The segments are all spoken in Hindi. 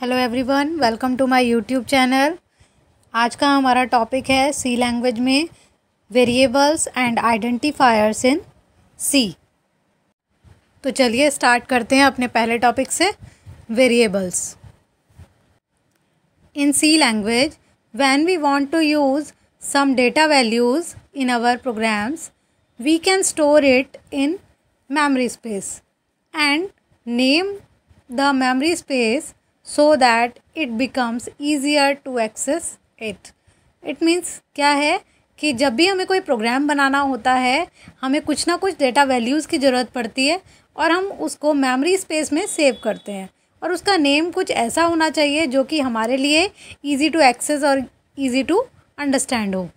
Hello everyone welcome to my YouTube channel आज का हमारा टॉपिक है सी लैंग्वेज में variables and identifiers in C तो चलिए स्टार्ट करते हैं अपने पहले टॉपिक से variables in C language when we want to use some data values in our programs we can store it in memory space and name the memory space so that it becomes easier to access it it means क्या है कि जब भी हमें कोई प्रोग्राम बनाना होता है, हमें कुछ ना कुछ डेटा वैल्यूज़ की ज़रूरत पड़ती है और हम उसको मेमोरी स्पेस में सेव करते हैं। और उसका नेम कुछ ऐसा होना चाहिए जो कि हमारे लिए इजी टू एक्सेस और इजी टू अंडरस्टैंड हो।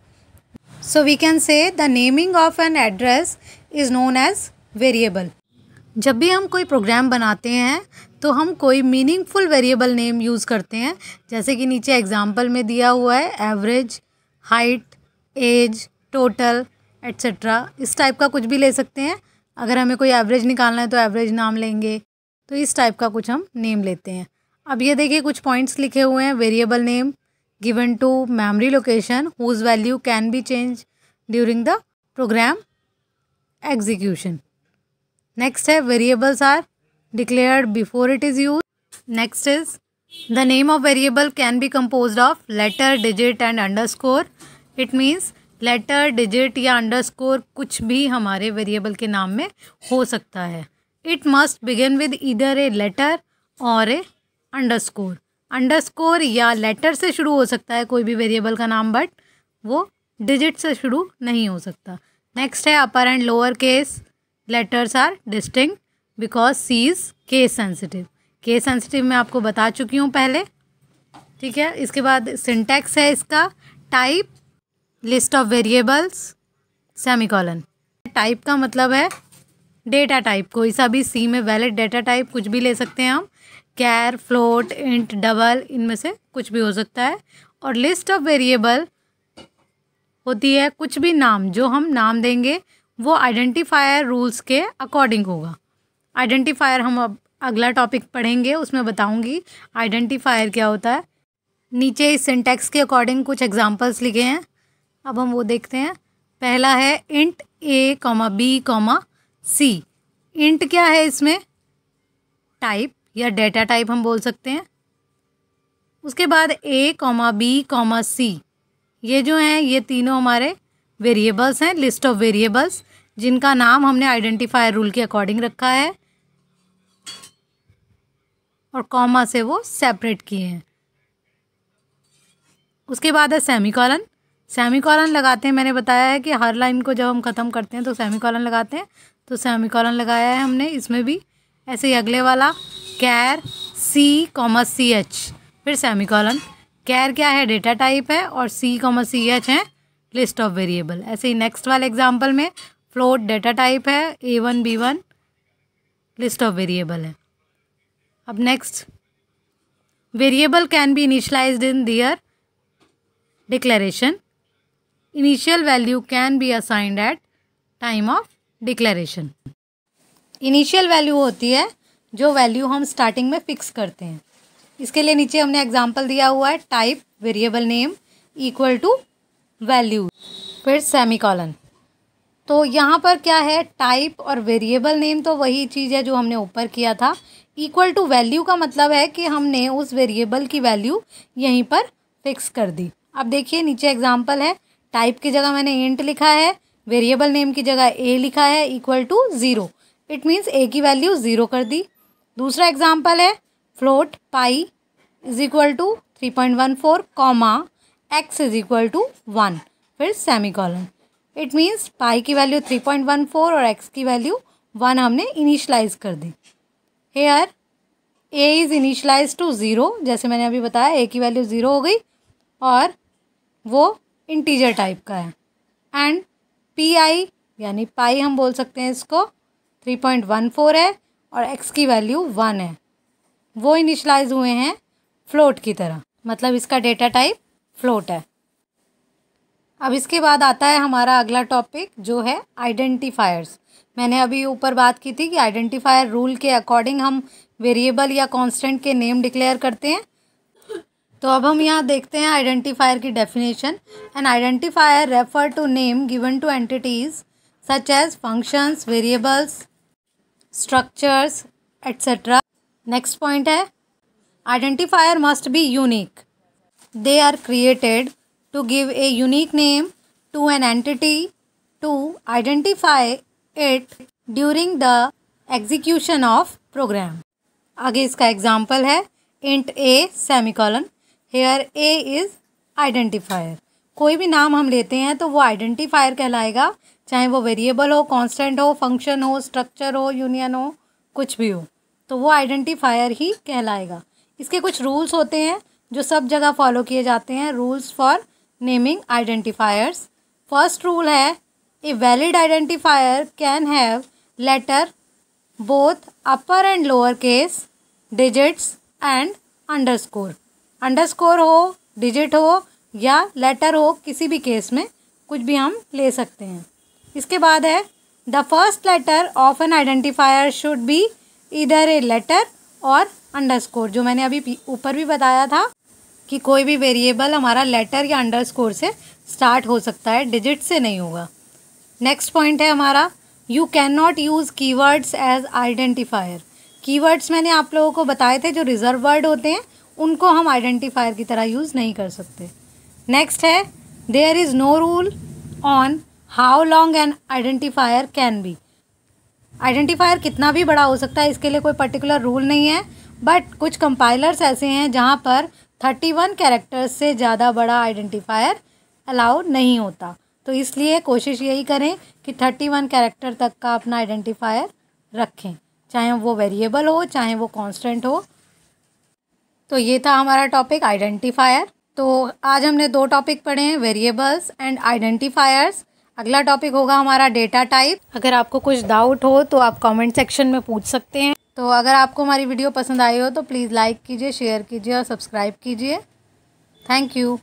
So we can say the naming of an address is known as variable जब भी हम कोई प्रोग्राम बनाते हैं तो हम कोई मीनिंगफुल वेरिएबल नेम यूज़ करते हैं। जैसे कि नीचे एग्जांपल में दिया हुआ है average height as total etcetera इस टाइप का कुछ भी ले सकते हैं। अगर हमें कोई एवरेज निकालना है तो एवरेज नाम लेंगे। तो इस टाइप का कुछ हम नेम लेते हैं। अब ये देखिए, कुछ पॉइंट्स लिखे हुए हैं। Variable name given to memory location whose value can be change during the program execution next है variables are declared before it is use next is the name of variable can be compose of letter digit and underscore it means letter digit या अंडर स्कोर कुछ भी हमारे वेरिएबल के नाम में हो सकता है। इट मस्ट बिगिन विद इधर ए लेटर और a underscore underscore या लेटर से शुरू हो सकता है कोई भी वेरिएबल का नाम बट वो डिजिट से शुरू नहीं हो सकता। नेक्स्ट है upper and lower case letters are distinct because C is case sensitive case sensitive मैं आपको बता चुकी हूँ पहले। ठीक है? इसके बाद सिंटैक्स है इसका। Type list of variables semicolon type का मतलब है डेटा टाइप कोई सा भी सी में वैलिड डेटा टाइप कुछ भी ले सकते हैं हम। कैर फ्लोट इंट डबल इनमें से कुछ भी हो सकता है। और लिस्ट ऑफ़ वेरिएबल होती है कुछ भी नाम। जो हम नाम देंगे वो आइडेंटिफायर रूल्स के अकॉर्डिंग होगा। आइडेंटिफायर हम अब अगला टॉपिक पढ़ेंगे, उसमें बताऊँगी आइडेंटिफायर क्या होता है। नीचे इस सिंटेक्स के अकॉर्डिंग कुछ एग्जांपल्स लिखे हैं। अब हम वो देखते हैं। पहला है int a comma b comma c int क्या है इसमें? टाइप या डेटा टाइप हम बोल सकते हैं। उसके बाद A comma B comma C ये जो हैं, ये तीनों हमारे वेरिएबल्स हैं लिस्ट ऑफ़ वेरिएबल्स जिनका नाम हमने आइडेंटिफायर रूल के अकॉर्डिंग रखा है और कॉमा से वो सेपरेट किए हैं। उसके बाद है सेमी कॉलन सेमी कॉलन लगाते हैं, मैंने बताया है कि हर लाइन को जब हम ख़त्म करते हैं तो सेमी कॉलन लगाते हैं। तो सेमी कॉलन लगाया है हमने, इसमें भी। ऐसे ही अगले वाला char C comma C H फिर सेमी कॉलन कैर क्या है? डेटा टाइप है और सी कॉमा सी एच है। लिस्ट ऑफ़ वेरिएबल ऐसे ही नेक्स्ट वाले एग्ज़ाम्पल में फ्लोट डेटा टाइप है A one B one list of variable है। अब next variable can be initialized in their declaration initial value can be assigned at time of declaration initial value होती है, जो वैल्यू हम स्टार्टिंग में फिक्स करते हैं। इसके लिए नीचे हमने एग्ज़ाम्पल दिया हुआ है type variable name equal to value फिर सेमी कॉलन तो यहाँ पर क्या है? टाइप और वेरिएबल नेम तो वही चीज़ है जो हमने ऊपर किया था। इक्वल टू वैल्यू का मतलब है कि हमने उस वेरिएबल की वैल्यू यहीं पर फिक्स कर दी। अब देखिए, नीचे एग्जांपल है। टाइप की जगह मैंने इंट लिखा है। वेरिएबल नेम की जगह ए लिखा है equal to zero it means A की वैल्यू ज़ीरो कर दी। दूसरा एग्ज़ाम्पल है। Float pi is equal to three point one four comma X is equal to one फिर semicolon it means pi की value three point one four और एक्स की वैल्यू वन हमने इनिशलाइज कर दी। Here A is initialize to zero जैसे मैंने अभी बताया ए की वैल्यू ज़ीरो हो गई और वो इंटीजर टाइप का है। एंड पी आई यानी पाई हम बोल सकते हैं इसको थ्री पॉइंट वन फोर है और एक्स की वैल्यू वन है। वो इनिशलाइज हुए हैं फ्लोट की तरह। मतलब इसका डेटा टाइप फ्लोट है। अब इसके बाद आता है हमारा अगला टॉपिक जो है आइडेंटिफायर्स मैंने अभी ऊपर बात की थी कि आइडेंटिफायर रूल के अकॉर्डिंग हम वेरिएबल या कांस्टेंट के नेम डिक्लेयर करते हैं। तो अब हम यहाँ देखते हैं आइडेंटिफायर की definition an identifier refer to name given to entities such as functions variables structures etcetera next point है identifier must be unique they are created to give a unique name to an entity to identify it during the execution of program आगे इसका एग्ज़ाम्पल है int A semicolon here A is identifier कोई भी नाम हम लेते हैं तो वो आइडेंटिफायर कहलाएगा, चाहे वो वेरिएबल हो कांस्टेंट हो फ़ंक्शन हो स्ट्रक्चर हो यूनियन हो, कुछ भी हो तो वो आइडेंटिफायर ही कहलाएगा। इसके कुछ रूल्स होते हैं जो सब जगह फॉलो किए जाते हैं rules for naming identifiers first rule है a valid identifier can have letter both upper and lower case digits and underscore underscore हो डिजिट हो, या लेटर हो, किसी भी केस में, कुछ भी हम ले सकते हैं। इसके बाद है the first letter of an identifier should be either a letter और अंडरस्कोर जो मैंने अभी ऊपर भी बताया था। कि कोई भी वेरिएबल हमारा लेटर या अंडरस्कोर से स्टार्ट हो सकता है डिजिट से नहीं होगा। नेक्स्ट पॉइंट है हमारा you can not use keywords as identifier keywords मैंने आप लोगों को बताए थे जो रिज़र्व वर्ड होते हैं, उनको हम आइडेंटिफायर की तरह यूज़ नहीं कर सकते। नेक्स्ट है there is no rule on how long an identifier can be identifier कितना भी बड़ा हो सकता है, इसके लिए कोई पर्टिकुलर रूल नहीं है बट कुछ कंपाइलर्स ऐसे हैं जहाँ पर थर्टी वन कैरेक्टर्स से ज़्यादा बड़ा आइडेंटिफायर अलाउ नहीं होता। तो इसलिए कोशिश यही करें कि थर्टी वन कैरेक्टर तक का अपना आइडेंटिफायर रखें, चाहे वो वेरिएबल हो, चाहे वो कांस्टेंट हो। तो ये था हमारा टॉपिक आइडेंटिफायर। तो आज हमने दो टॉपिक पढ़े हैं, वेरिएबल्स एंड आइडेंटिफायर्स। अगला टॉपिक होगा हमारा डेटा टाइप। अगर आपको कुछ डाउट हो तो आप कमेंट सेक्शन में पूछ सकते हैं। तो अगर आपको हमारी वीडियो पसंद आई हो तो प्लीज़ लाइक कीजिए, शेयर कीजिए और सब्सक्राइब कीजिए। Thank you.